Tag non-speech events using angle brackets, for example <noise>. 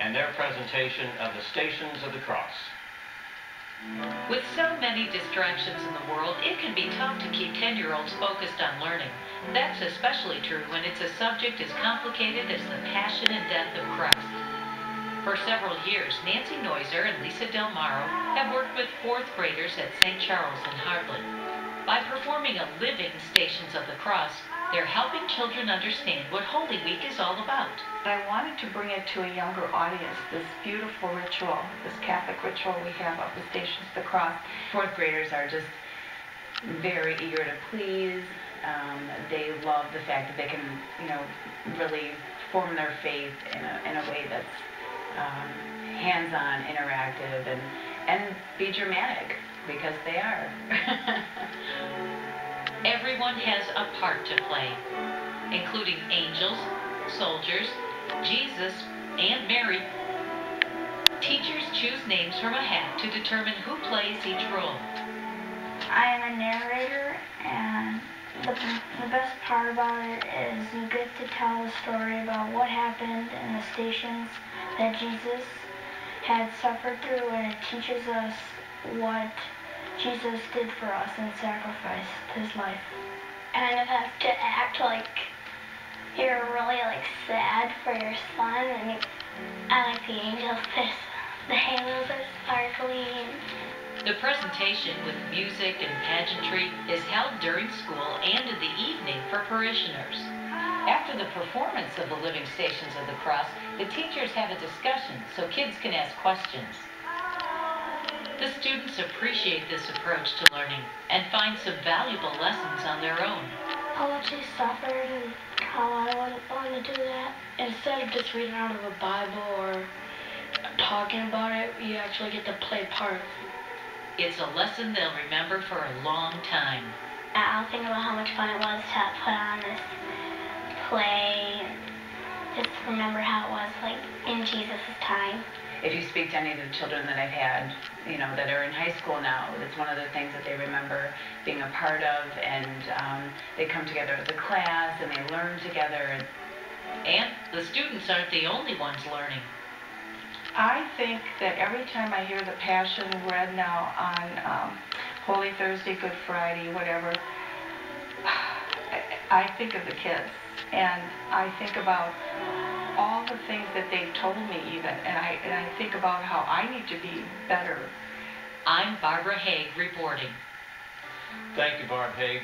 and their presentation of the Stations of the Cross. With so many distractions in the world, it can be tough to keep 10 year olds focused on learning. That's especially true when it's a subject as complicated as the passion and death of Christ. For several years, Nancy Noiser and Lisa Del Maro have worked with fourth graders at St. Charles in Hartland. By performing a living Stations of the Cross, they're helping children understand what Holy Week is all about. I wanted to bring it to a younger audience, this beautiful ritual, this Catholic ritual we have of the Stations of the Cross. Fourth graders are just very eager to please. Um, they love the fact that they can, you know, really form their faith in a, in a way that's um, hands-on, interactive, and, and be dramatic, because they are. <laughs> Everyone has a part to play, including angels, soldiers, Jesus, and Mary. Teachers choose names from a hat to determine who plays each role. I am a narrator, and the, the best part about it is you get to tell the story about what happened in the stations that Jesus had suffered through, and it teaches us what Jesus did for us and sacrificed his life. Kind of have to act like you're really like sad for your son, and you, I like the angels. There's, the halos are sparkling. The presentation with music and pageantry is held during school and in the evening for parishioners. After the performance of the Living Stations of the Cross, the teachers have a discussion so kids can ask questions. The students appreciate this approach to learning and find some valuable lessons on their own. How much he suffered and how I wouldn't want to do that. Instead of just reading out of a Bible or talking about it, you actually get to play parts. It's a lesson they'll remember for a long time. I'll think about how much fun it was to put on this play and just remember how it was like in Jesus' time. If you speak to any of the children that I've had, you know, that are in high school now, it's one of the things that they remember being a part of, and um, they come together as a class and they learn together. And the students aren't the only ones learning. I think that every time I hear the Passion read now on um, Holy Thursday, Good Friday, whatever, <sighs> I- I think of the kids, and I think about all the things that they've told me even, and I, and I think about how I need to be better I'm Barbara Haig reporting. Thank you, Barb Haig.